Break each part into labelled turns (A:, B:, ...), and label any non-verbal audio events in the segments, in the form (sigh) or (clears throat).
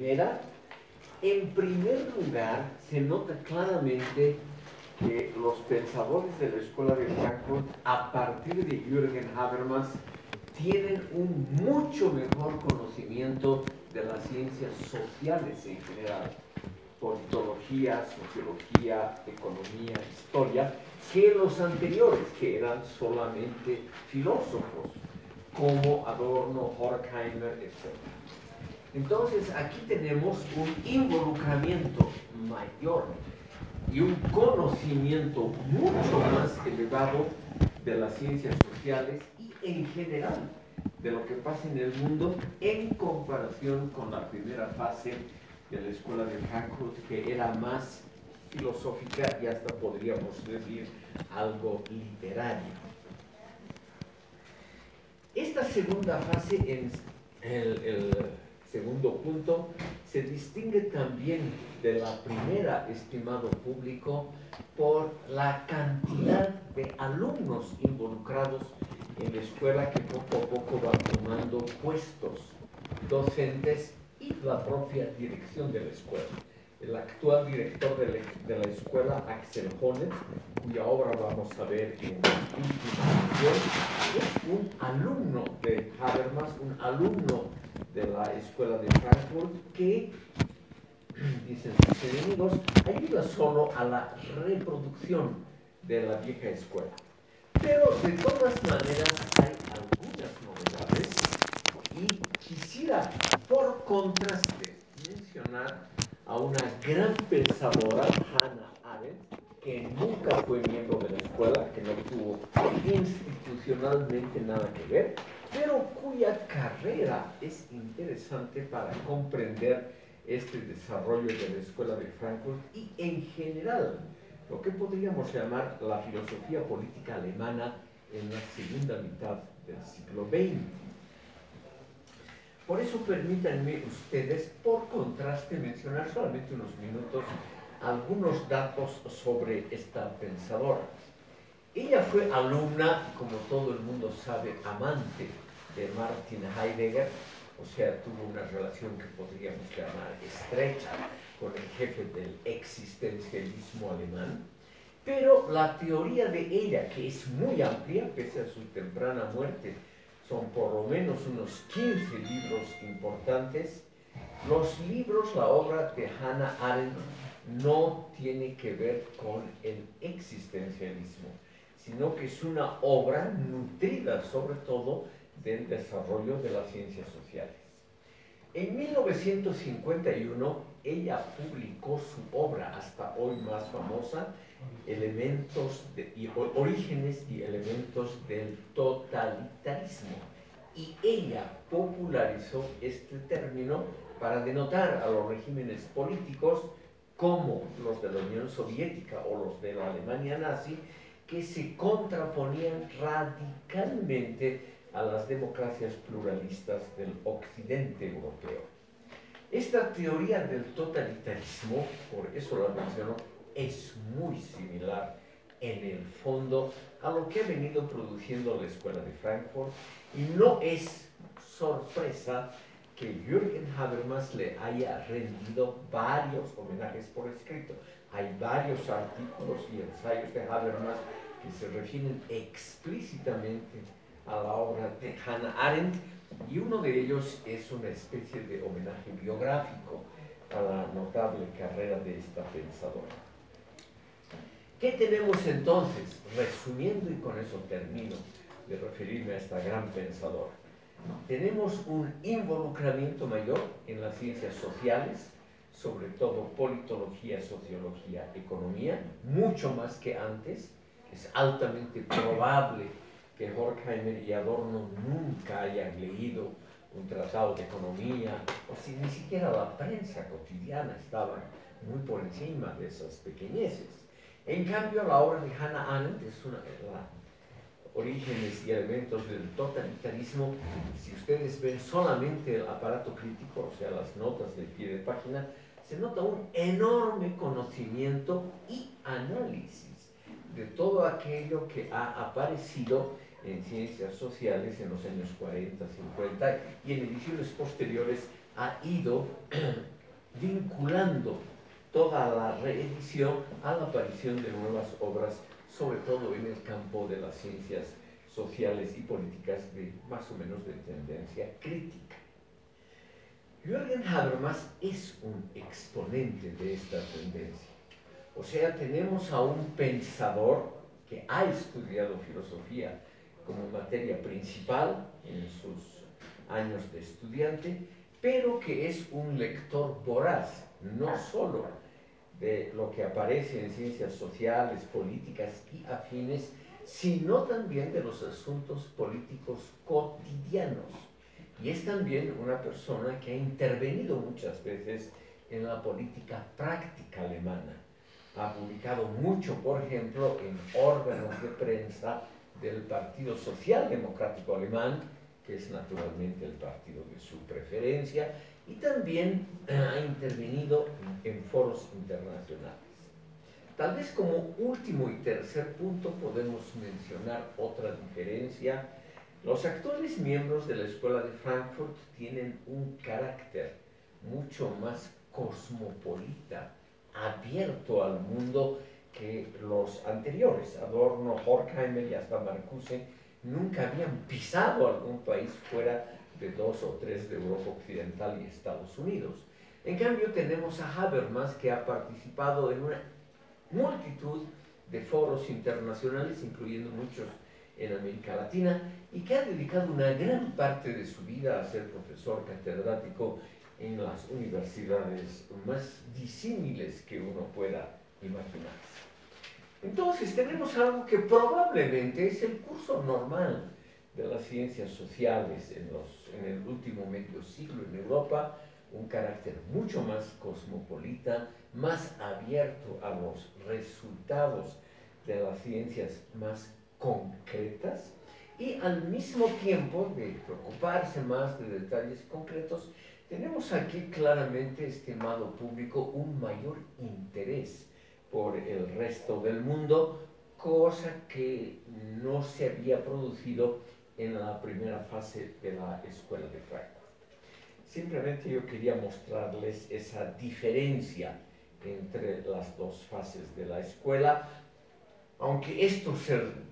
A: en primer lugar se nota claramente que los pensadores de la escuela de Frankfurt, a partir de Jürgen Habermas, tienen un mucho mejor conocimiento de las ciencias sociales en general, politología, sociología, economía, historia, que los anteriores, que eran solamente filósofos, como Adorno, Horkheimer, etc. Entonces aquí tenemos un involucramiento mayor y un conocimiento mucho más elevado de las ciencias sociales y en general de lo que pasa en el mundo en comparación con la primera fase de la escuela de Frankfurt que era más filosófica y hasta podríamos decir algo literaria. Esta segunda fase, en el, segundo punto, se distingue también de la primera, estimado público, por la cantidad de alumnos involucrados en la escuela que poco a poco van tomando puestos docentes y la propia dirección de la escuela. El actual director de la, escuela, Axel Honet, cuya obra vamos a ver en la última es un alumno de Habermas, un alumno de la escuela de Frankfurt que, dicen sus enemigos, ayuda solo a la reproducción de la vieja escuela. Pero de todas maneras hay algunas novedades y quisiera por contraste mencionar a una gran pensadora, Hannah Arendt, que nunca fue miembro de la escuela, que no tuvo institucionalmente nada que ver, pero cuya carrera es interesante para comprender este desarrollo de la escuela de Frankfurt y en general lo que podríamos llamar la filosofía política alemana en la segunda mitad del siglo XX. Por eso permítanme ustedes, por contraste, mencionar solamente unos minutos algunos datos sobre esta pensadora. Ella fue alumna, como todo el mundo sabe, amante de Martin Heidegger, o sea, tuvo una relación que podríamos llamar estrecha con el jefe del existencialismo alemán, pero la teoría de ella, que es muy amplia, pese a su temprana muerte, son por lo menos unos 15 libros importantes. Los libros, la obra de Hannah Arendt no tiene que ver con el existencialismo, sino que es una obra nutrida sobre todo del desarrollo de las ciencias sociales. En 1951 ella publicó su obra hasta hoy más famosa, elementos de, orígenes y elementos del totalitarismo. Y ella popularizó este término para denotar a los regímenes políticos como los de la Unión Soviética o los de la Alemania nazi, que se contraponían radicalmente a las democracias pluralistas del occidente europeo. Esta teoría del totalitarismo, por eso la menciono, es muy similar en el fondo a lo que ha venido produciendo la Escuela de Frankfurt y no es sorpresa que Jürgen Habermas le haya rendido varios homenajes por escrito. Hay varios artículos y ensayos de Habermas que se refieren explícitamente a la obra de Hannah Arendt y uno de ellos es una especie de homenaje biográfico a la notable carrera de esta pensadora. ¿Qué tenemos entonces? Resumiendo y con eso termino de referirme a esta gran pensadora. Tenemos un involucramiento mayor en las ciencias sociales, sobre todo politología, sociología, economía, mucho más que antes. Es altamente probable que Horkheimer y Adorno nunca hayan leído un tratado de economía, o si ni siquiera la prensa cotidiana estaba muy por encima de esas pequeñeces. En cambio, la obra de Hannah Arendt es una, la, orígenes y elementos del totalitarismo. Si ustedes ven solamente el aparato crítico, o sea, las notas del pie de página, se nota un enorme conocimiento y análisis de todo aquello que ha aparecido en ciencias sociales en los años 40, 50 y en ediciones posteriores ha ido (clears throat) vinculando toda la reedición a la aparición de nuevas obras, sobre todo en el campo de las ciencias sociales y políticas de más o menos de tendencia crítica. Jürgen Habermas es un exponente de esta tendencia. O sea, tenemos a un pensador que ha estudiado filosofía como materia principal en sus años de estudiante, pero que es un lector voraz, no solo de lo que aparece en ciencias sociales, políticas y afines, sino también de los asuntos políticos cotidianos. Y es también una persona que ha intervenido muchas veces en la política práctica alemana. Ha publicado mucho, por ejemplo, en órganos de prensa del Partido Social Democrático Alemán, que es naturalmente el partido de su preferencia, y también ha intervenido en foros internacionales. Tal vez como último y tercer punto podemos mencionar otra diferencia. Los actuales miembros de la Escuela de Frankfurt tienen un carácter mucho más cosmopolita, abierto al mundo que los anteriores. Adorno, Horkheimer y hasta Marcuse nunca habían pisado algún país fuera de dos o tres de Europa Occidental y Estados Unidos. En cambio, tenemos a Habermas que ha participado en una multitud de foros internacionales, incluyendo muchos en América Latina, y que ha dedicado una gran parte de su vida a ser profesor catedrático en las universidades más disímiles que uno pueda imaginarse. Entonces tenemos algo que probablemente es el curso normal de las ciencias sociales en, los, en el último medio siglo en Europa, un carácter mucho más cosmopolita, más abierto a los resultados de las ciencias más concretas y al mismo tiempo de preocuparse más de detalles concretos, tenemos aquí claramente, estimado público, un mayor interés por el resto del mundo, cosa que no se había producido en la primera fase de la escuela de Frankfurt. Simplemente yo quería mostrarles esa diferencia entre las dos fases de la escuela, aunque esto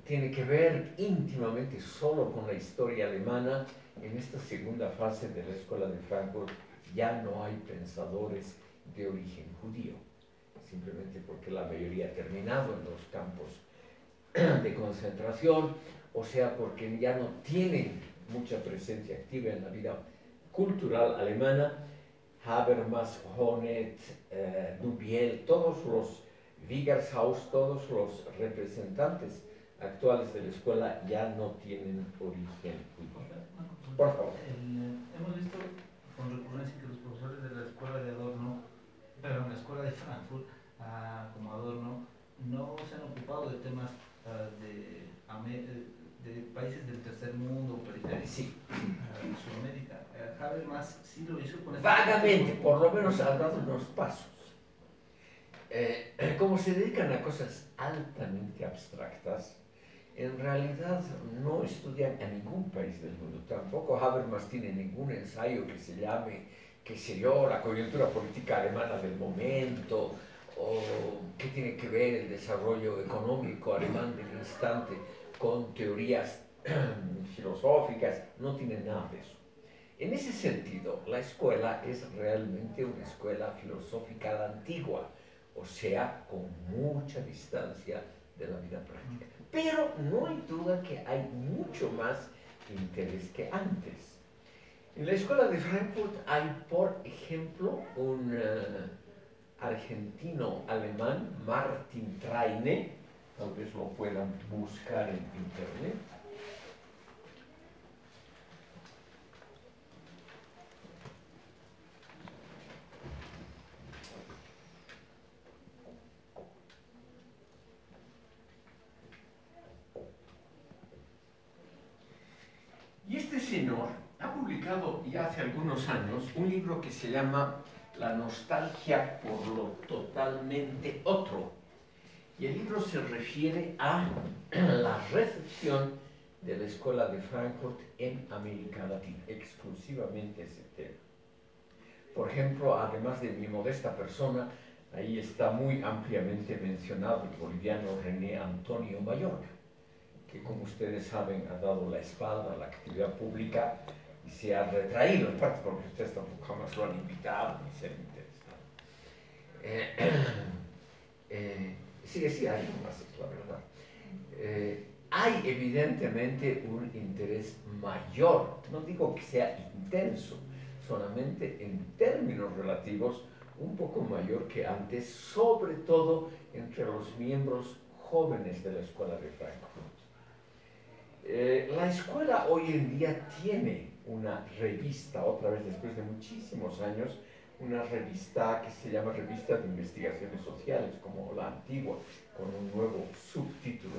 A: tiene que ver íntimamente solo con la historia alemana, en esta segunda fase de la escuela de Frankfurt ya no hay pensadores de origen judío, simplemente porque la mayoría ha terminado en los campos (clears throat) de concentración, o sea, porque ya no tienen mucha presencia activa en la vida cultural alemana, Habermas, Honet, eh, Dubiel, todos los Wiegershaus, todos los representantes actuales de la escuela ya no tienen origen. Por favor.
B: hemos visto con recurrencia que los profesores de la escuela de Adorno, perdón, la escuela de Frankfurt, ah, como Adorno, no se han ocupado de temas ah, de, de, países del tercer mundo, periférico,
A: sí.
B: Uh, Sudamérica. Habermas sí lo hizo con
A: Vagamente, por lo menos ha dado unos pasos. Eh, (clears throat) como se dedican a cosas altamente abstractas, en realidad no estudian a ningún país del mundo. Tampoco Habermas tiene ningún ensayo que se llame, qué sé yo, la coyuntura política alemana del momento, o qué tiene que ver el desarrollo económico alemán del instante con teorías (clears throat) filosóficas, no tiene nada de eso. En ese sentido, la escuela es realmente una escuela filosófica antigua, o sea, con mucha distancia de la vida práctica. Pero no hay duda que hay mucho más interés que antes. En la escuela de Frankfurt hay, por ejemplo, un eh, argentino-alemán, Martin Traine, tal vez lo puedan buscar en internet. Y este señor ha publicado ya hace algunos años un libro que se llama La nostalgia por lo totalmente otro. Y el libro se refiere a (clears throat) la recepción de la Escuela de Frankfurt en América Latina, exclusivamente ese tema. por ejemplo, además de mi modesta persona, ahí está muy ampliamente mencionado el boliviano René Antonio Mayorga, que como ustedes saben ha dado la espalda a la actividad pública y se ha retraído, en parte porque ustedes tampoco jamás lo han invitado ni se han interesado. Eh, (clears throat) eh, sí, sí, hay es la verdad. Eh, hay evidentemente un interés mayor, no digo que sea intenso, solamente en términos relativos un poco mayor que antes, sobre todo entre los miembros jóvenes de la Escuela de Frankfurt. Eh, la escuela hoy en día tiene una revista, otra vez después de muchísimos años, una revista que se llama Revista de Investigaciones Sociales, como la antigua, con un nuevo subtítulo.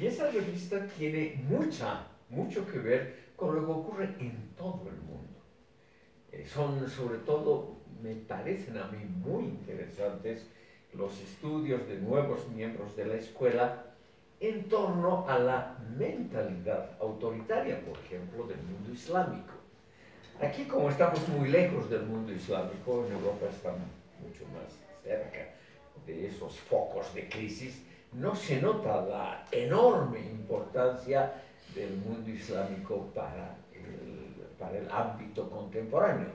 A: Y esa revista tiene mucha, mucho que ver con lo que ocurre en todo el mundo. Eh, son sobre todo, me parecen a mí muy interesantes los estudios de nuevos miembros de la escuela en torno a la mentalidad autoritaria, por ejemplo, del mundo islámico. Aquí, como estamos muy lejos del mundo islámico, en Europa estamos mucho más cerca de esos focos de crisis, no se nota la enorme importancia del mundo islámico para para el ámbito contemporáneo.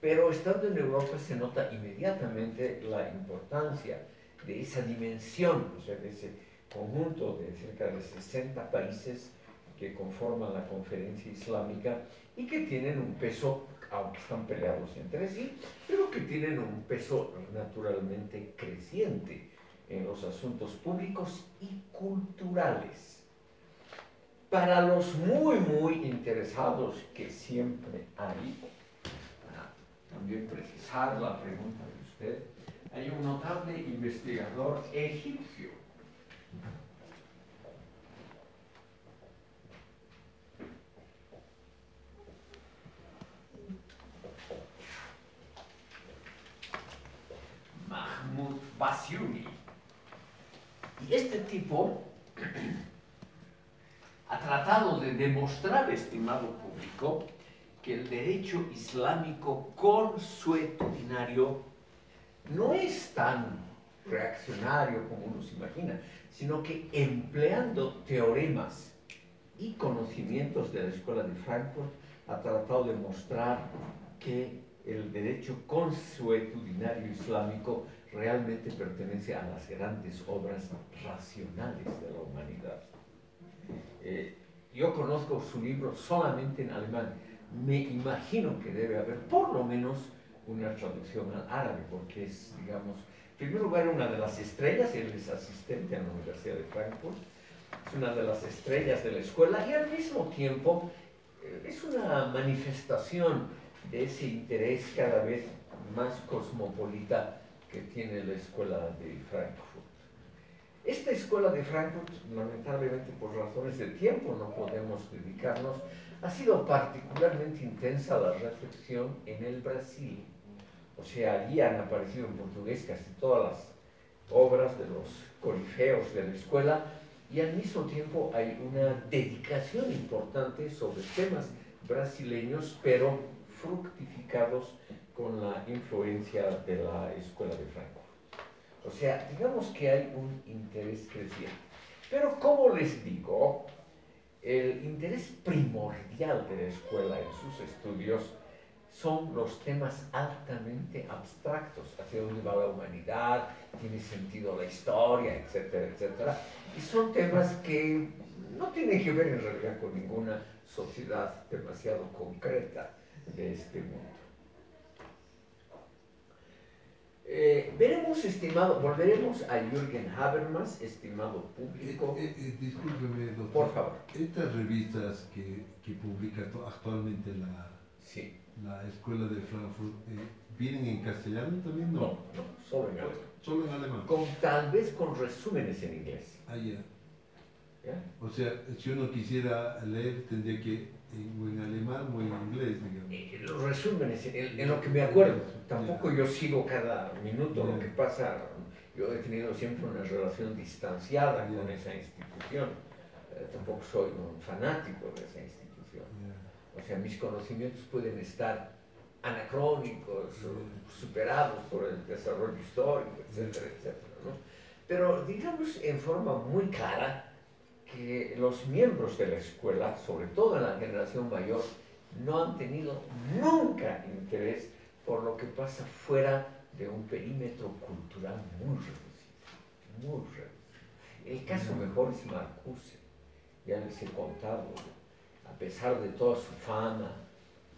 A: Pero estando en Europa se nota inmediatamente la importancia de esa dimensión, o sea, de ese conjunto de cerca de 60 países que conforman la conferencia islámica y que tienen un peso, aunque están peleados entre sí, pero que tienen un peso naturalmente creciente en los asuntos públicos y culturales para los muy, muy interesados que siempre hay, para también precisar la pregunta de usted, hay un notable investigador egipcio. Y este tipo (clears throat) ha tratado de demostrar, estimado público, que el derecho islámico consuetudinario no es tan reaccionario como uno se imagina, sino que empleando teoremas y conocimientos de la Escuela de Frankfurt ha tratado de mostrar que el derecho consuetudinario islámico realmente pertenece a las grandes obras racionales de la humanidad. Eh, yo conozco su libro solamente en alemán. Me imagino que debe haber por lo menos una traducción al árabe, porque es, digamos, en primer lugar, una de las estrellas, él es asistente a la Universidad de Frankfurt, es una de las estrellas de la escuela y al mismo tiempo eh, es una manifestación de ese interés cada vez más cosmopolita que tiene la escuela de Frankfurt. Esta escuela de Frankfurt, lamentablemente por razones de tiempo no podemos dedicarnos, ha sido particularmente intensa la reflexión en el Brasil. O sea, allí han aparecido en portugués casi todas las obras de los corifeos de la escuela y al mismo tiempo hay una dedicación importante sobre temas brasileños, pero fructificados con la influencia de la escuela de Frankfurt. O sea, digamos que hay un interés creciente. Pero como les digo, el interés primordial de la escuela en sus estudios son los temas altamente abstractos, hacia dónde va la humanidad, tiene sentido la historia, etcétera, etcétera. Y son temas que no tienen que ver en realidad con ninguna sociedad demasiado concreta de este mundo. Eh, veremos, estimado, volveremos a Jürgen Habermas, estimado público.
C: Eh, eh, discúlpeme, doctor.
A: Por favor.
C: Estas revistas que, que publica actualmente la,
A: sí.
C: la Escuela de Frankfurt, ¿vienen en castellano también?
A: No, no, solo en alemán.
C: Solo en alemán.
A: Con, tal vez con resúmenes en inglés.
C: Ah, ya. O sea, si uno quisiera leer, tendría que o en alemán o en inglés, digamos.
A: Los resúmenes, en, lo que me acuerdo, tampoco yo sigo cada minuto lo que pasa, yo he tenido siempre una relación distanciada con esa institución, eh, tampoco soy un fanático de esa institución. O sea, mis conocimientos pueden estar anacrónicos, superados por el desarrollo histórico, etcétera, etcétera. ¿no? Pero digamos en forma muy clara que los miembros de la escuela, sobre todo en la generación mayor, no han tenido nunca interés por lo que pasa fuera de un perímetro cultural muy reducido, muy reducido. El caso mejor es Marcuse, ya les he contado, a pesar de toda su fama,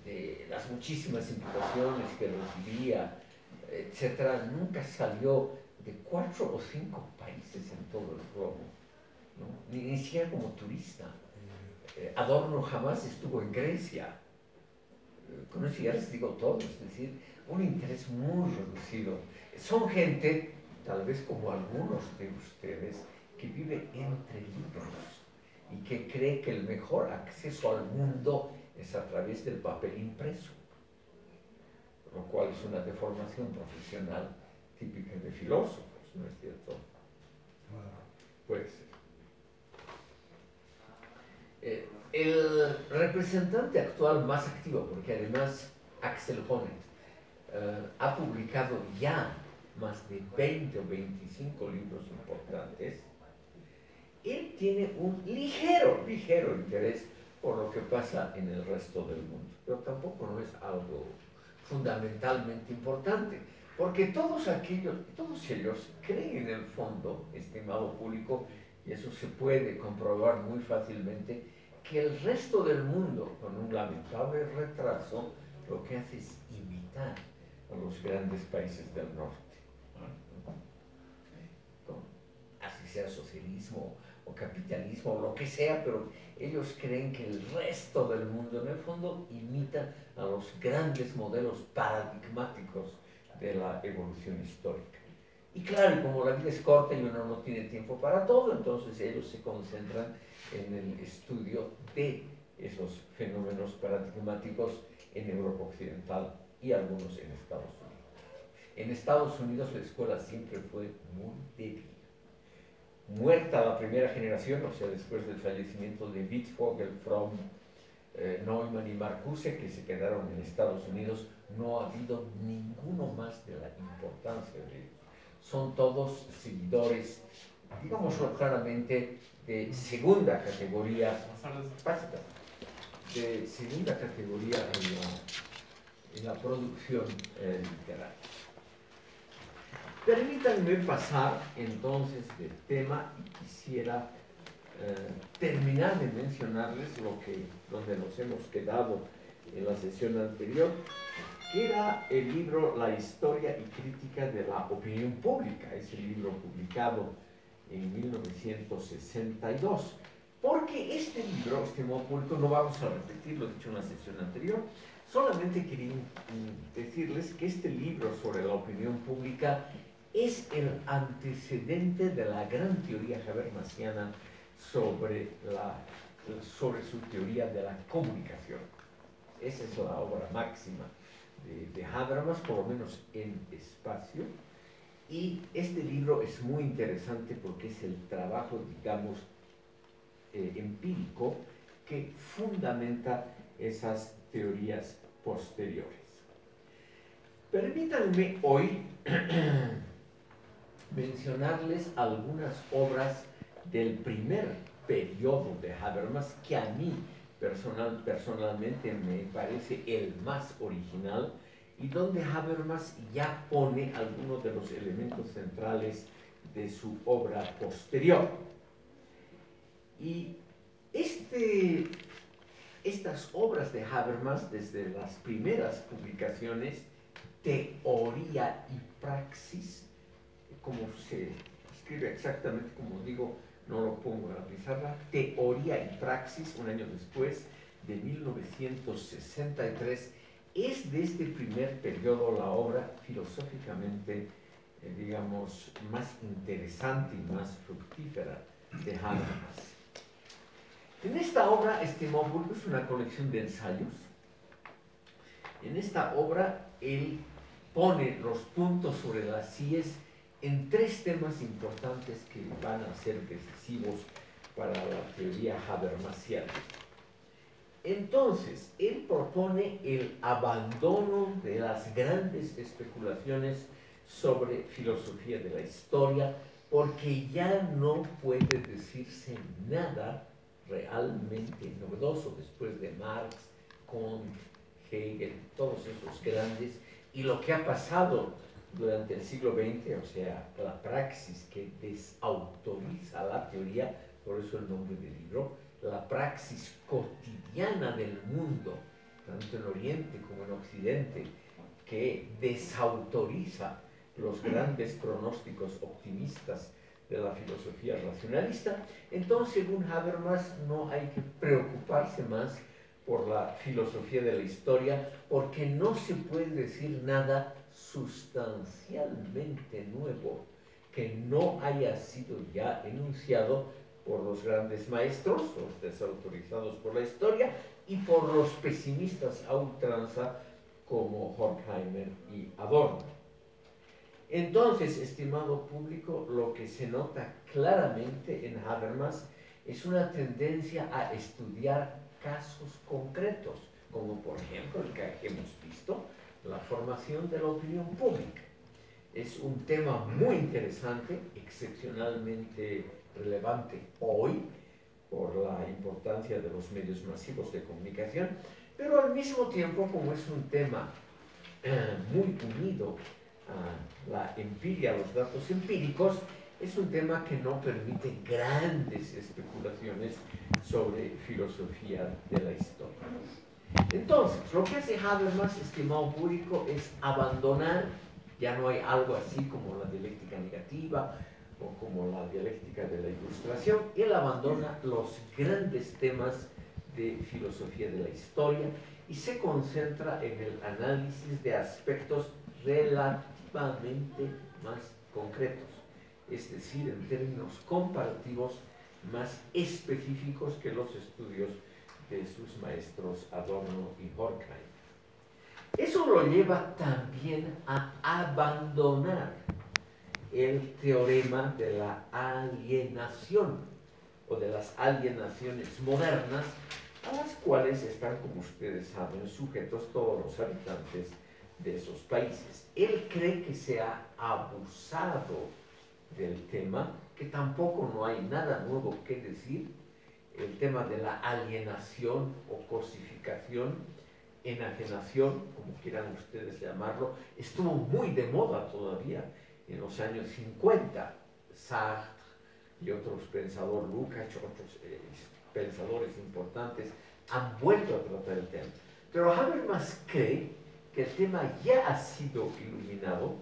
A: de las muchísimas invitaciones que recibía, etcétera, nunca salió de cuatro o cinco países en todo el globo, ni, ni, siquiera como turista. Eh, Adorno jamás estuvo en Grecia. Eh, con ya les digo todo, es decir, un interés muy reducido. Son gente, tal vez como algunos de ustedes, que vive entre libros y que cree que el mejor acceso al mundo es a través del papel impreso, lo cual es una deformación profesional típica de filósofos, ¿no es cierto? Pues eh, el representante actual más activo, porque además Axel Honneth eh, ha publicado ya más de 20 o 25 libros importantes, él tiene un ligero, ligero interés por lo que pasa en el resto del mundo, pero tampoco no es algo fundamentalmente importante, porque todos aquellos, todos ellos creen en el fondo, estimado público, y eso se puede comprobar muy fácilmente, que el resto del mundo, con un lamentable retraso, lo que hace es imitar a los grandes países del norte. Así sea socialismo, o capitalismo o lo que sea, pero ellos creen que el resto del mundo en el fondo imita a los grandes modelos paradigmáticos de la evolución histórica. Y claro, como la vida es corta y uno no tiene tiempo para todo, entonces ellos se concentran en el estudio de esos fenómenos paradigmáticos en Europa Occidental y algunos en Estados Unidos. En Estados Unidos la escuela siempre fue muy débil muerta la primera generación, o sea, después del fallecimiento de Wittfogel, Fromm, eh, Neumann y Marcuse, que se quedaron en Estados Unidos, no ha habido ninguno más de la importancia de ellos. Son todos seguidores, digámoslo claramente, de segunda categoría, de segunda categoría en la, producción eh, literaria. Permítanme pasar entonces del tema y quisiera eh, terminar de mencionarles lo que, donde nos hemos quedado en la sesión anterior, que era el libro La historia y crítica de la opinión pública, ese libro publicado en 1962. Porque este libro, estimado público, no vamos a repetir lo dicho en la sesión anterior, solamente quería decirles que este libro sobre la opinión pública es el antecedente de la gran teoría habermasiana sobre, sobre su teoría de la comunicación. Esa es la obra máxima de, Habermas, por lo menos en espacio. Y este libro es muy interesante porque es el trabajo, digamos, eh, empírico que fundamenta esas teorías posteriores. Permítanme hoy (clears throat) mencionarles algunas obras del primer periodo de Habermas que a mí personal, personalmente me parece el más original y donde Habermas ya pone algunos de los elementos centrales de su obra posterior. Y este, estas obras de Habermas, desde las primeras publicaciones, Teoría y Praxis, como se escribe exactamente como digo, no lo pongo a la Teoría y Praxis, un año después, de 1963, es de este primer periodo la obra filosóficamente, eh, digamos, más interesante y más fructífera de Habermas. En esta obra, este módulo es una colección de ensayos. En esta obra, él pone los puntos sobre las CIES en tres temas importantes que van a ser decisivos para la teoría habermasiana. Entonces, él propone el abandono de las grandes especulaciones sobre filosofía de la historia, porque ya no puede decirse nada realmente novedoso después de Marx, con Hegel, todos esos grandes, y lo que ha pasado durante el siglo XX, o sea, la praxis que desautoriza la teoría, por eso el nombre del libro, la praxis cotidiana del mundo, tanto en Oriente como en Occidente, que desautoriza los grandes pronósticos optimistas de la filosofía racionalista, entonces según Habermas no hay que preocuparse más por la filosofía de la historia porque no se puede decir nada sustancialmente nuevo que no haya sido ya enunciado por los grandes maestros, los desautorizados por la historia, y por los pesimistas a ultranza como Horkheimer y Adorno. Entonces, estimado público, lo que se nota claramente en Habermas es una tendencia a estudiar casos concretos, como por ejemplo el que hemos visto, la formación de la opinión pública. Es un tema muy interesante, excepcionalmente relevante hoy por la importancia de los medios masivos de comunicación, pero al mismo tiempo como es un tema eh, muy unido a la empiria, a los datos empíricos, es un tema que no permite grandes especulaciones sobre filosofía de la historia. Entonces, lo que hace Habermas, estimado público, es abandonar, ya no hay algo así como la dialéctica negativa o como la dialéctica de la ilustración, él abandona los grandes temas de filosofía de la historia y se concentra en el análisis de aspectos relativamente más concretos, es decir, en términos comparativos más específicos que los estudios de sus maestros Adorno y Horkheim. Eso lo lleva también a abandonar el teorema de la alienación o de las alienaciones modernas a las cuales están, como ustedes saben, sujetos todos los habitantes de esos países. Él cree que se ha abusado del tema, que tampoco no hay nada nuevo que decir, el tema de la alienación o cosificación, enajenación, como quieran ustedes llamarlo, estuvo muy de moda todavía en los años 50. Sartre y otros pensadores, Lukács, otros eh, pensadores importantes, han vuelto a tratar el tema. Pero Habermas cree que el tema ya ha sido iluminado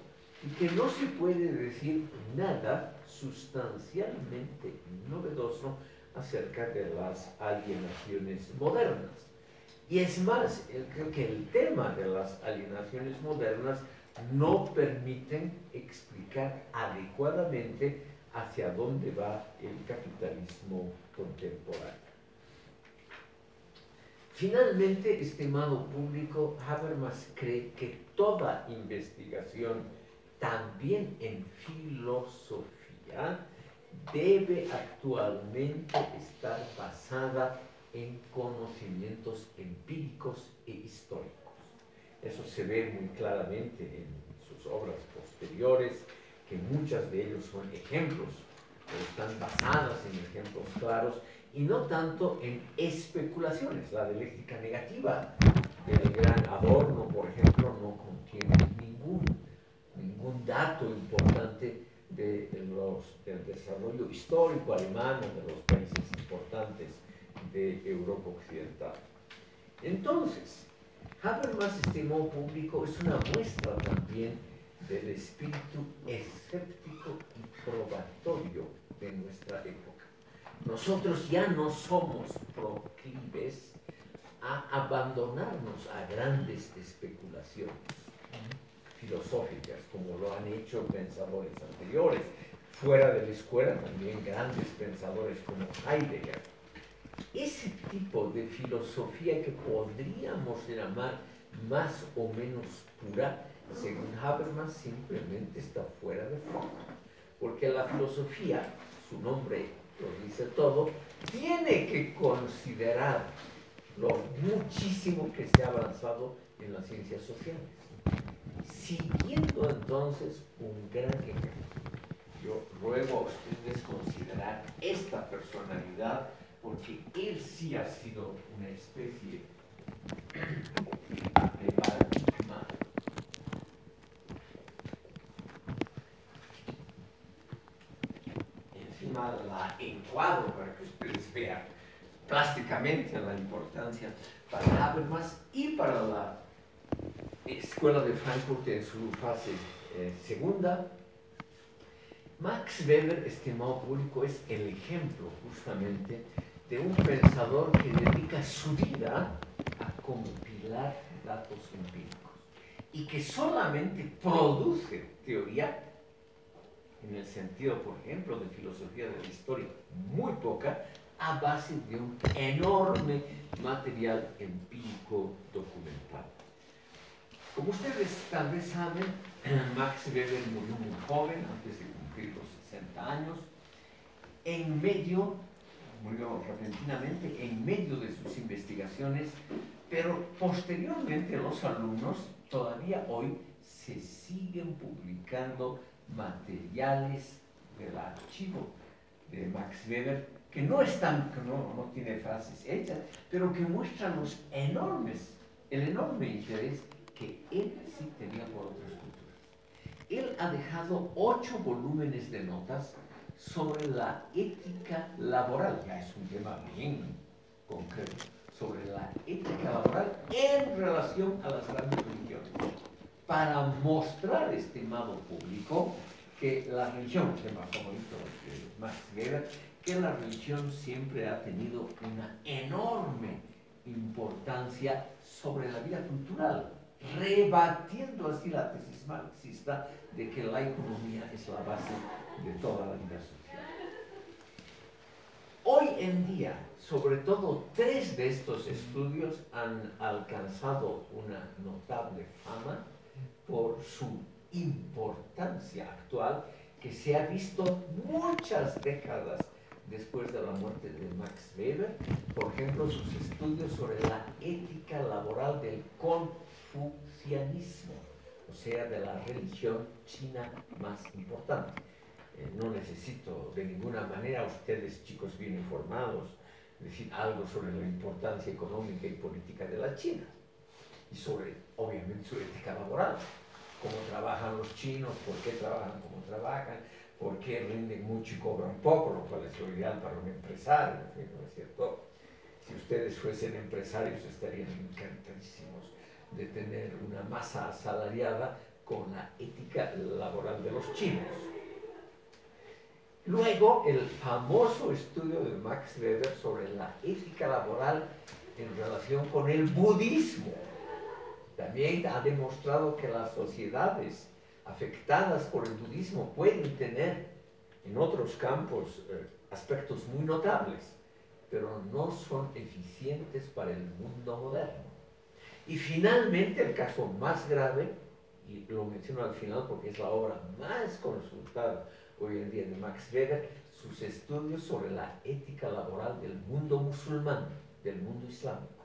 A: y que no se puede decir nada sustancialmente novedoso acerca de las alienaciones modernas. Y es más, creo que el tema de las alienaciones modernas no permiten explicar adecuadamente hacia dónde va el capitalismo contemporáneo. Finalmente, estimado público, Habermas cree que toda investigación, también en filosofía, debe actualmente estar basada en conocimientos empíricos e históricos. Eso se ve muy claramente en sus obras posteriores, que muchas de ellos son ejemplos, o están basadas en ejemplos claros, y no tanto en especulaciones. La dialéctica negativa del gran Adorno, por ejemplo, no contiene ningún, ningún dato importante de los, del desarrollo histórico alemán de los países importantes de Europa Occidental. Entonces, Habermas estimó público es una muestra también del espíritu escéptico y probatorio de nuestra época. Nosotros ya no somos proclives a abandonarnos a grandes especulaciones filosóficas, como lo han hecho pensadores anteriores. Fuera de la escuela también grandes pensadores como Heidegger. Ese tipo de filosofía que podríamos llamar más o menos pura, según Habermas, simplemente está fuera de foco. Porque la filosofía, su nombre lo dice todo, tiene que considerar lo muchísimo que se ha avanzado en las ciencias sociales. Siguiendo entonces un gran ejemplo, yo ruego a ustedes considerar esta personalidad porque él sí ha sido una especie de paradigma. Encima la encuadro para que ustedes vean plásticamente la importancia para Habermas y para la Escuela de Frankfurt en su fase eh, segunda. Max Weber, estimado público, es el ejemplo justamente de un pensador que dedica su vida a compilar datos empíricos y que solamente produce teoría en el sentido, por ejemplo, de filosofía de la historia, muy poca, a base de un enorme material empírico documental. Como ustedes tal vez saben, (clears throat) Max Weber murió muy joven, antes de cumplir los 60 años, en medio, murió repentinamente, en medio de sus investigaciones, pero posteriormente los alumnos todavía hoy se siguen publicando materiales del archivo de Max Weber que no están, que no, no tiene frases hechas, pero que muestran los enormes, el enorme interés que él sí tenía por otras culturas. Él ha dejado ocho volúmenes de notas sobre la ética laboral, ya es un tema bien concreto, sobre la ética laboral en relación a las grandes religiones, para mostrar, estimado público, que la religión, tema favorito de Max Weber, que la religión siempre ha tenido una enorme importancia sobre la vida cultural, rebatiendo así la tesis marxista de que la economía es la base de toda la vida social. Hoy en día, sobre todo tres de estos estudios han alcanzado una notable fama por su importancia actual que se ha visto muchas décadas después de la muerte de Max Weber, por ejemplo, sus estudios sobre la ética laboral del confucianismo, o sea, de la religión china más importante. Eh, no necesito de ninguna manera, ustedes chicos bien informados, decir algo sobre la importancia económica y política de la China y sobre, obviamente, su ética laboral cómo trabajan los chinos, por qué trabajan como trabajan, por qué rinden mucho y cobran poco, lo cual es lo ideal para un empresario, ¿no es cierto? Si ustedes fuesen empresarios estarían encantadísimos de tener una masa asalariada con la ética laboral de los chinos. Luego, el famoso estudio de Max Weber sobre la ética laboral en relación con el budismo también ha demostrado que las sociedades afectadas por el budismo pueden tener en otros campos eh, aspectos muy notables, pero no son eficientes para el mundo moderno. Y finalmente el caso más grave, y lo menciono al final porque es la obra más consultada hoy en día de Max Weber, sus estudios sobre la ética laboral del mundo musulmán, del mundo islámico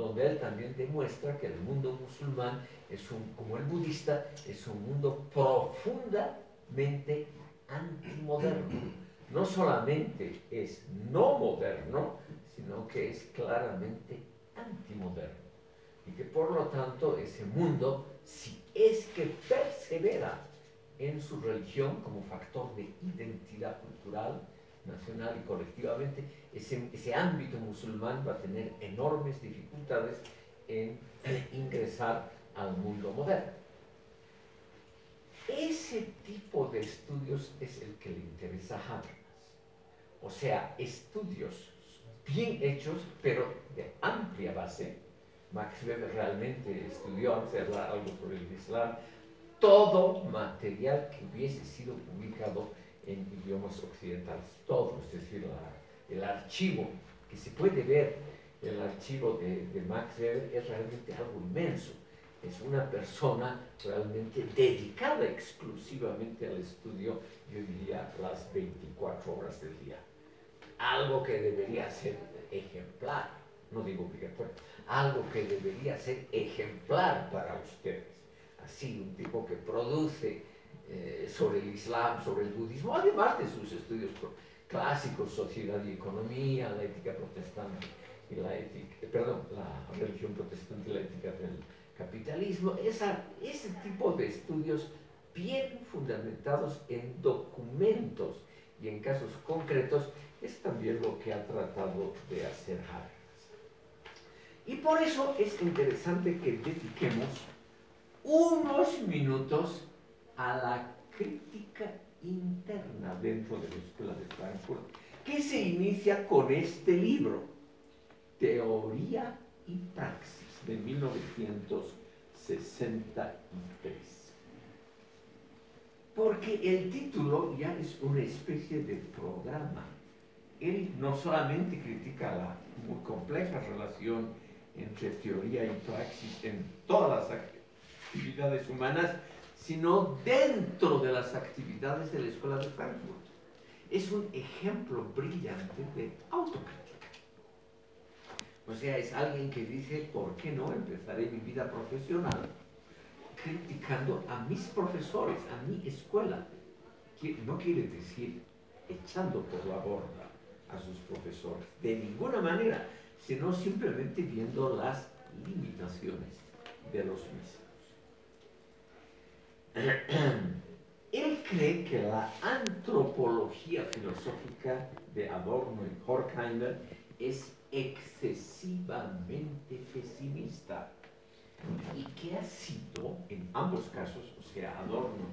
A: donde él también demuestra que el mundo musulmán es un, como el budista, es un mundo profundamente antimoderno. No solamente es no moderno, sino que es claramente antimoderno. Y que por lo tanto ese mundo, si es que persevera en su religión como factor de identidad cultural, nacional y colectivamente, ese, ámbito musulmán va a tener enormes dificultades en ingresar al mundo moderno. Ese tipo de estudios es el que le interesa a Habermas. O sea, estudios bien hechos, pero de amplia base. Max Weber realmente estudió, antes de algo sobre el Islam, todo material que hubiese sido publicado en idiomas occidentales, todo, es decir, el archivo que se puede ver, el archivo de, de Max Weber es realmente algo inmenso. Es una persona realmente dedicada exclusivamente al estudio, yo diría, las 24 horas del día. Algo que debería ser ejemplar, no digo obligatorio, algo que debería ser ejemplar para ustedes. Así, un tipo que produce eh, sobre el Islam, sobre el budismo, además de sus estudios clásicos, sociedad y economía, la ética protestante y la ética, eh, perdón, la religión protestante y la ética del capitalismo, ese tipo de estudios bien fundamentados en documentos y en casos concretos es también lo que ha tratado de hacer Habermas. Y por eso es interesante que dediquemos unos minutos a la crítica interna dentro de la Escuela de Frankfurt, que se inicia con este libro, Teoría y Praxis, de 1963. Porque el título ya es una especie de programa. Él no solamente critica la muy compleja relación entre teoría y praxis en todas las actividades humanas, sino dentro de las actividades de la Escuela de Frankfurt. Es un ejemplo brillante de autocrítica. O sea, es alguien que dice, ¿por qué no empezaré mi vida profesional criticando a mis profesores, a mi escuela? No quiere decir echando por la borda a sus profesores, de ninguna manera, sino simplemente viendo las limitaciones de los mismos. (clears throat) Él cree que la antropología filosófica de Adorno y Horkheimer es excesivamente pesimista y que ha sido, en ambos casos, o sea, Adorno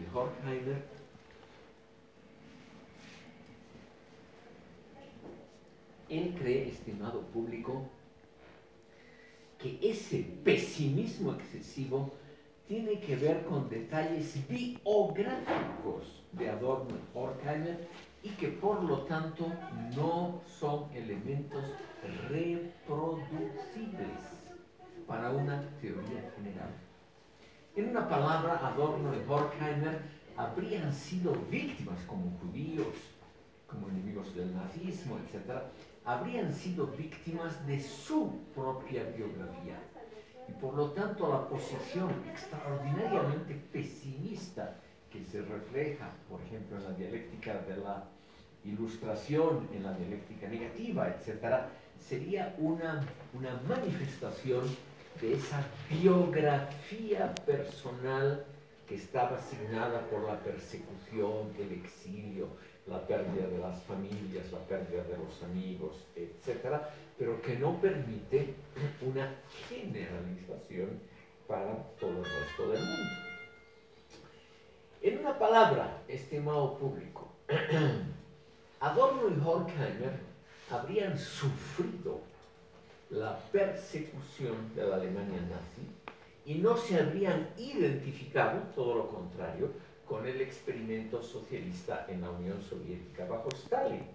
A: y Horkheimer, él cree, estimado público, que ese pesimismo excesivo tiene que ver con detalles biográficos de Adorno y Horkheimer y que por lo tanto no son elementos reproducibles para una teoría general. En una palabra, Adorno y Horkheimer habrían sido víctimas como judíos, como del nazismo, etc., habrían sido víctimas de su propia biografía y por lo tanto la posición extraordinariamente pesimista que se refleja, por ejemplo, en la dialéctica de la ilustración, en la dialéctica negativa, etc., sería una, una manifestación de esa biografía personal que estaba asignada por la persecución, el exilio, la pérdida de las familias, la pérdida de los amigos, etc., pero que no permite una generalización para todo el resto del mundo. En una palabra, estimado público, (clears throat) Adorno y Horkheimer habrían sufrido la persecución de la Alemania nazi y no se habrían identificado, todo lo contrario, con el experimento socialista en la Unión Soviética bajo Stalin.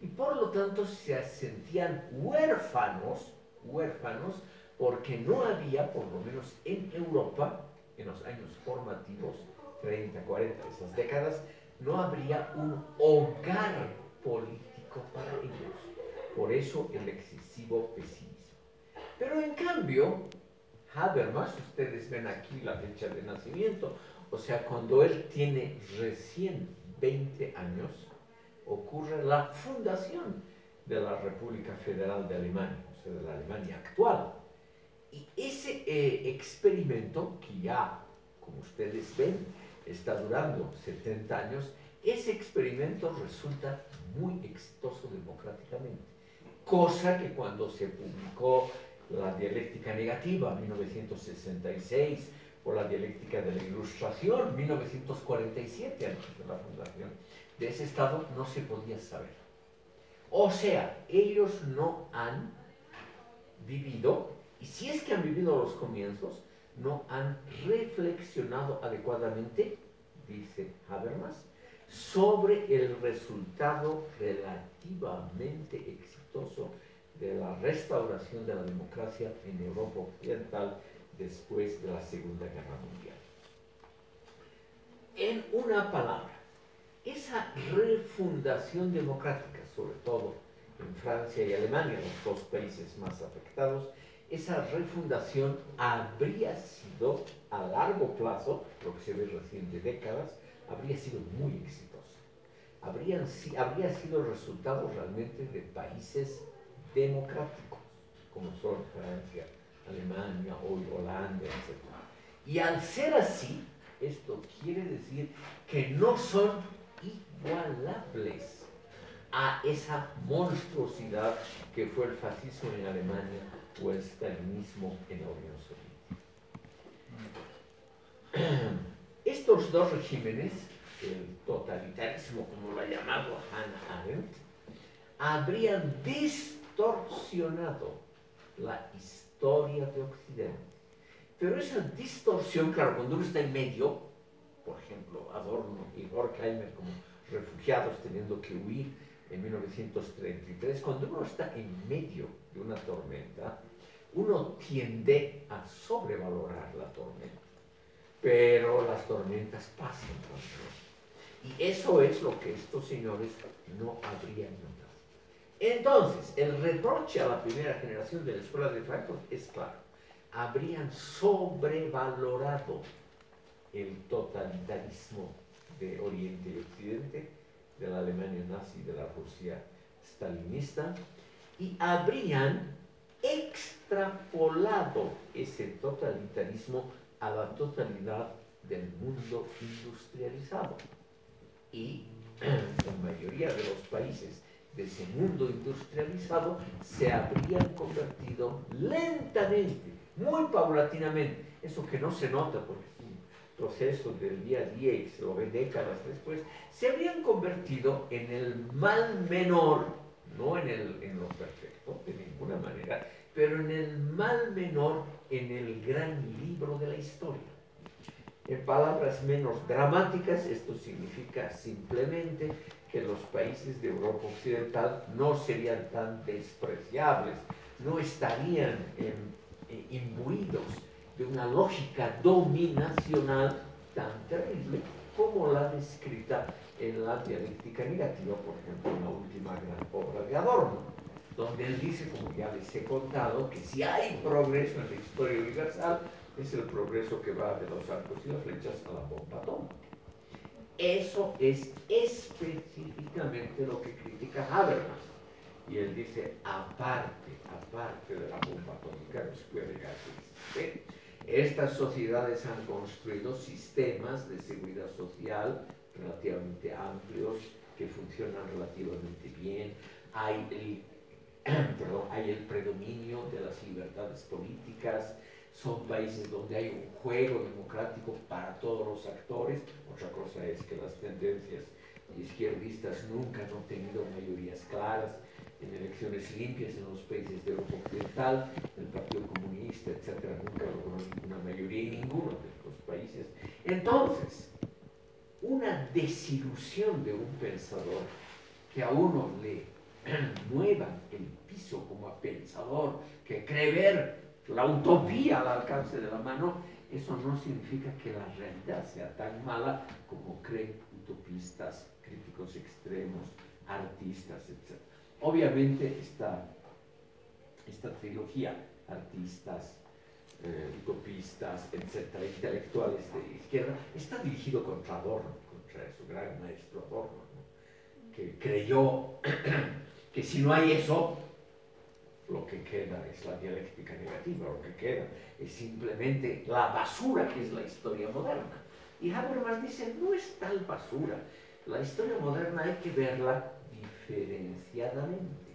A: Y por lo tanto se sentían huérfanos, huérfanos, porque no había, por lo menos en Europa, en los años formativos, 30, 40, esas décadas, no habría un hogar político para ellos. Por eso el excesivo pesimismo. Pero en cambio, Habermas, ustedes ven aquí la fecha de nacimiento, o sea, cuando él tiene recién 20 años, ocurre la fundación de la República Federal de Alemania, o sea, de la Alemania actual. Y ese eh, experimento, que ya, como ustedes ven, está durando 70 años, ese experimento resulta muy exitoso democráticamente. Cosa que cuando se publicó la dialéctica negativa, 1966, o la dialéctica de la ilustración, 1947, antes de la fundación, de ese estado no se podía saber. O sea, ellos no han vivido, y si es que han vivido los comienzos, no han reflexionado adecuadamente, dice Habermas, sobre el resultado relativamente exitoso de la restauración de la democracia en Europa Occidental después de la Segunda Guerra Mundial. En una palabra, esa refundación democrática, sobre todo en Francia y Alemania, los dos países más afectados, esa refundación habría sido a largo plazo, lo que se ve recién de décadas, habría sido muy exitosa. Habrían, habría sido resultado realmente de países democráticos, como son Francia, Alemania, hoy Holanda, etc. Y al ser así, esto quiere decir que no son igualables a esa monstruosidad que fue el fascismo en Alemania o el stalinismo en la Unión Soviética. (clears throat) Estos dos regímenes, el totalitarismo como lo ha llamado Hannah Arendt, habrían distorsionado la historia de Occidente. Pero esa distorsión, claro, cuando uno está en medio, por ejemplo, Adorno y Horkheimer como refugiados teniendo que huir en 1933, cuando uno está en medio de una tormenta, uno tiende a sobrevalorar la tormenta. Pero las tormentas pasan Y eso es lo que estos señores no habrían. Entonces, el reproche a la primera generación de la escuela de Frankfurt es claro. Habrían sobrevalorado el totalitarismo de Oriente y Occidente, de la Alemania nazi, de la Rusia stalinista, y habrían extrapolado ese totalitarismo a la totalidad del mundo industrializado. Y la mayoría de los países de ese mundo industrializado se habrían convertido lentamente, muy paulatinamente, eso que no se nota porque proceso del día a día y se lo ve décadas después, se habrían convertido en el mal menor, no en, el, en lo perfecto, de ninguna manera, pero en el mal menor en el gran libro de la historia. En palabras menos dramáticas, esto significa simplemente que los países de Europa Occidental no serían tan despreciables, no estarían imbuidos de una lógica dominacional tan terrible como la descrita en la dialéctica negativa, por ejemplo, en la última gran obra de Adorno, donde él dice, como ya les he contado, que si hay progreso en la historia universal, es el progreso que va de los arcos y las flechas a la bomba atómica. Eso es específicamente lo que critica Habermas. Y él dice, aparte, aparte de la bomba atómica, no se puede llegar estas sociedades han construido sistemas de seguridad social relativamente amplios que funcionan relativamente bien. Hay el (clears throat) predominio de las libertades políticas. Son países donde hay un juego democrático para todos los actores. Otra cosa es que las tendencias izquierdistas nunca han tenido mayorías claras en elecciones limpias en los países de Europa Occidental, el Partido Comunista, etcétera, nunca logró ninguna mayoría en ninguno de los países. Entonces, una desilusión de un pensador que a uno le (clears throat) mueva el piso como a pensador, que cree ver la utopía al alcance de la mano, eso no significa que la realidad sea tan mala como creen utopistas, críticos extremos, artistas, etc. Obviamente esta, esta trilogía, artistas, eh, utopistas, etcétera, intelectuales de izquierda, está dirigido contra Adorno, contra su gran maestro Adorno, que creyó (clears throat) que si no hay eso, lo que queda es la dialéctica negativa, lo que queda es simplemente la basura que es la historia moderna. Y Habermas dice, no es tal basura, la historia moderna hay que verla diferenciadamente.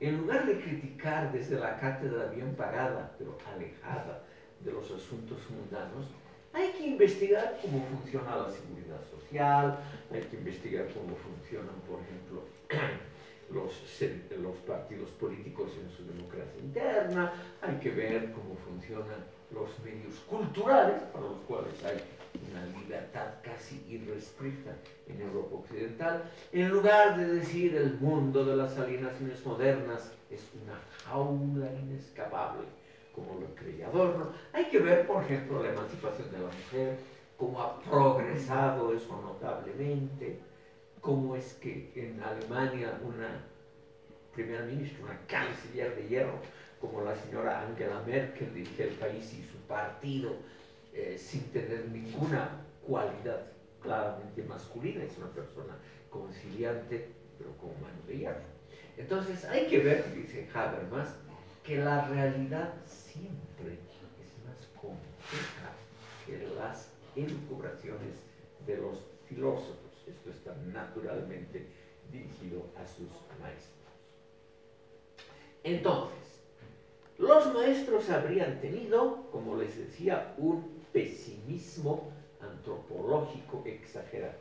A: En lugar de criticar desde la cátedra bien pagada, pero alejada de los asuntos mundanos, hay que investigar cómo funciona la seguridad social, hay que investigar cómo funcionan, por ejemplo, (clears throat) los, los partidos políticos en su democracia interna, hay que ver cómo funcionan los medios culturales, para los cuales hay una libertad casi irrestricta en Europa Occidental, en lugar de decir el mundo de las alienaciones modernas es una jaula inescapable, como lo creía Adorno, hay que ver, por ejemplo, la emancipación de la mujer, cómo ha progresado eso notablemente, cómo es que en Alemania una primer ministro, una canciller de hierro, como la señora Angela Merkel dirige el país y su partido, eh, sin tener ninguna cualidad claramente masculina, es una persona conciliante, pero con mano de hierro. Entonces hay que ver, dice Habermas, que la realidad siempre es más compleja que las elucubraciones de los filósofos. Esto está naturalmente dirigido a sus maestros. Entonces, los maestros habrían tenido, como les decía, un pesimismo antropológico exagerado,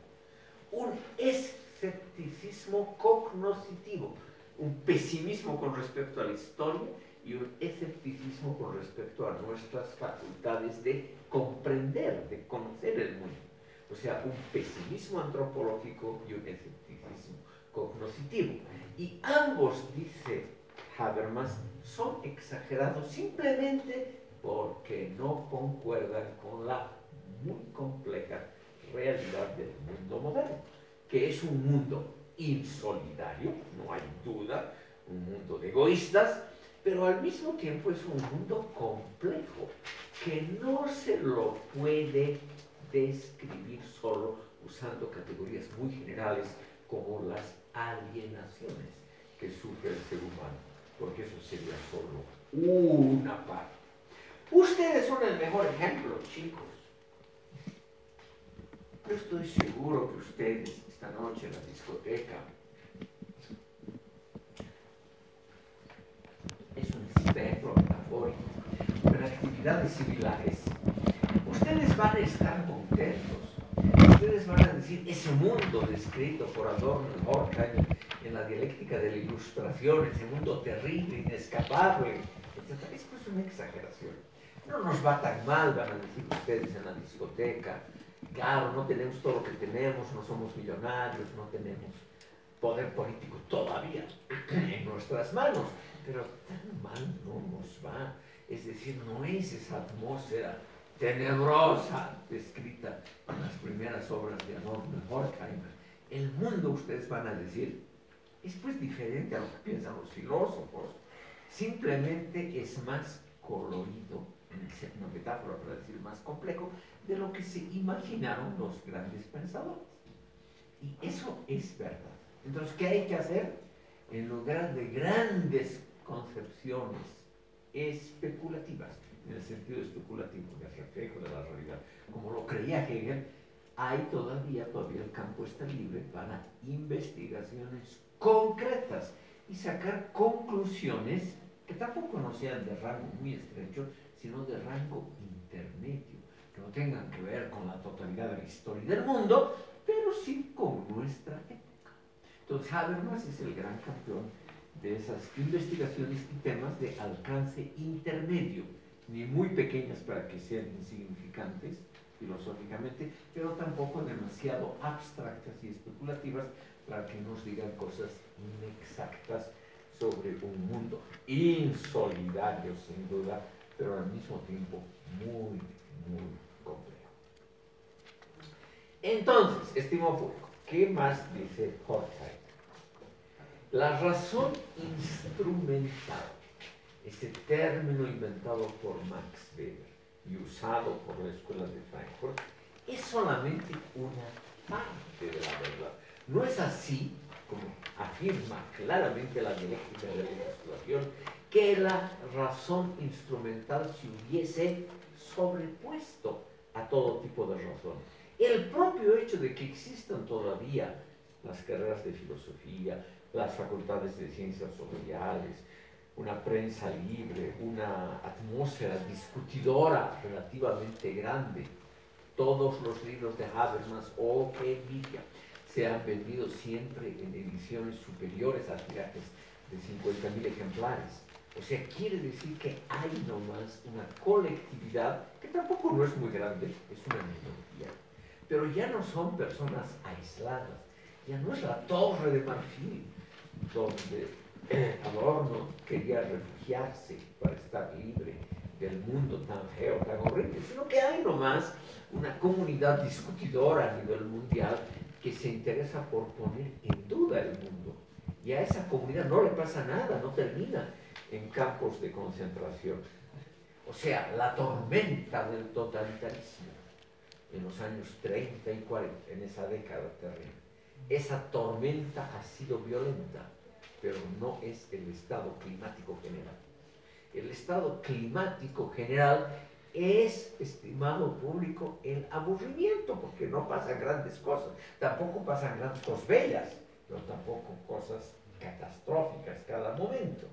A: un escepticismo cognoscitivo, un pesimismo con respecto a la historia y un escepticismo con respecto a nuestras facultades de comprender, de conocer el mundo. O sea, un pesimismo antropológico y un escepticismo cognoscitivo. Y ambos, dice Habermas, son exagerados simplemente porque no concuerdan con la muy compleja realidad del mundo moderno, que es un mundo insolidario, no hay duda, un mundo de egoístas, pero al mismo tiempo es un mundo complejo, que no se lo puede describir solo usando categorías muy generales como las alienaciones que sufre el ser humano, porque eso sería solo una parte. Ustedes son el mejor ejemplo, chicos. Yo estoy seguro que ustedes esta noche en la discoteca es un espectro metafórico, con actividades similares. Ustedes van a estar contentos. Ustedes van a decir, ese mundo descrito por Adorno Horkheimer en la dialéctica de la ilustración, ese mundo terrible, inescapable, etc. Esto es una exageración. No nos va tan mal, van a decir ustedes en la discoteca Claro, no tenemos todo lo que tenemos, no somos millonarios, no tenemos poder político todavía en nuestras manos, pero tan mal no nos va. Es decir, no es esa atmósfera tenebrosa descrita en las primeras obras de Adorno Horkheimer. El mundo, ustedes van a decir, es pues diferente a lo que piensan los filósofos. Simplemente es más colorido, en una metáfora para decir más complejo, de lo que se imaginaron los grandes pensadores. Y eso es verdad. Entonces, ¿qué hay que hacer? En lugar de grandes concepciones especulativas, en el sentido especulativo, de reflejo de la realidad, como lo creía Hegel, hay todavía, todavía el campo está libre para investigaciones concretas y sacar conclusiones que tampoco no sean de rango muy estrecho, sino de rango intermedio. No tengan que ver con la totalidad de la historia del mundo, pero sí con nuestra época. Entonces Habermas es el gran campeón de esas investigaciones y temas de alcance intermedio, ni muy pequeñas para que sean insignificantes filosóficamente, pero tampoco demasiado abstractas y especulativas para que nos digan cosas inexactas sobre un mundo insolidario sin duda, pero al mismo tiempo muy, muy entonces, estimado público, ¿qué más dice Horkheimer? La razón instrumental, ese término inventado por Max Weber y usado por la Escuela de Frankfurt, es solamente una parte de la verdad. No es así, como afirma claramente la dialéctica de la ilustración, que la razón instrumental se hubiese sobrepuesto a todo tipo de razón. El propio hecho de que existan todavía las carreras de filosofía, las facultades de ciencias sociales, una prensa libre, una atmósfera discutidora relativamente grande, todos los libros de Habermas, qué envidia, se han vendido siempre en ediciones superiores a tirajes de 50.000 ejemplares. O sea, quiere decir que hay nomás una colectividad, que tampoco no es muy grande, es una minoría, pero ya no son personas aisladas, ya no es la torre de marfil donde Adorno quería refugiarse para estar libre del mundo tan feo, tan horrible, sino que hay nomás una comunidad discutidora a nivel mundial que se interesa por poner en duda el mundo y a esa comunidad no le pasa nada, no termina en campos de concentración. O sea, la tormenta del totalitarismo en los años 30 y 40, en esa década terrible. Esa tormenta ha sido violenta, pero no es el estado climático general. El estado climático general es, estimado público, el aburrimiento, porque no pasan grandes cosas, tampoco pasan grandes cosas bellas, pero tampoco cosas catastróficas cada momento.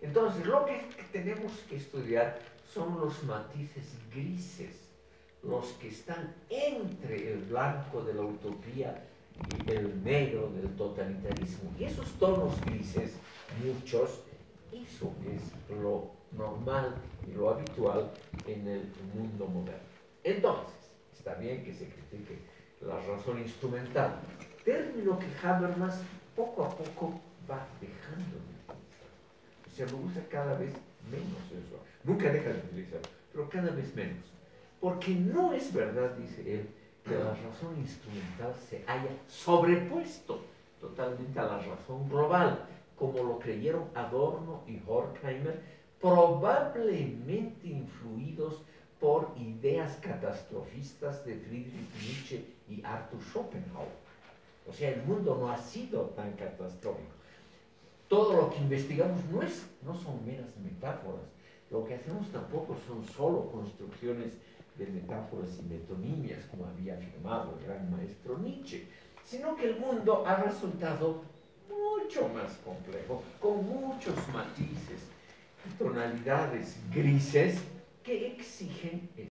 A: Entonces, lo que tenemos que estudiar son los matices grises, los que están entre el blanco de la utopía el negro del totalitarismo. Y esos tonos grises, muchos, eso es lo normal y lo habitual en el mundo moderno. Entonces, está bien que se critique la razón instrumental, término que Habermas poco a poco va dejando de utilizar. O sea, lo usa cada vez menos eso. Nunca deja de utilizarlo, pero cada vez menos. Porque no es verdad, dice él, que la razón instrumental se haya sobrepuesto totalmente a la razón global, como lo creyeron Adorno y Horkheimer, probablemente influidos por ideas catastrofistas de Friedrich Nietzsche y Arthur Schopenhauer. O sea, el mundo no ha sido tan catastrófico. Todo lo que investigamos no, es, no son meras metáforas. Lo que hacemos tampoco son solo construcciones de metáforas y metonimias, como había afirmado el gran maestro Nietzsche, sino que el mundo ha resultado mucho más complejo, con muchos matices y tonalidades grises que exigen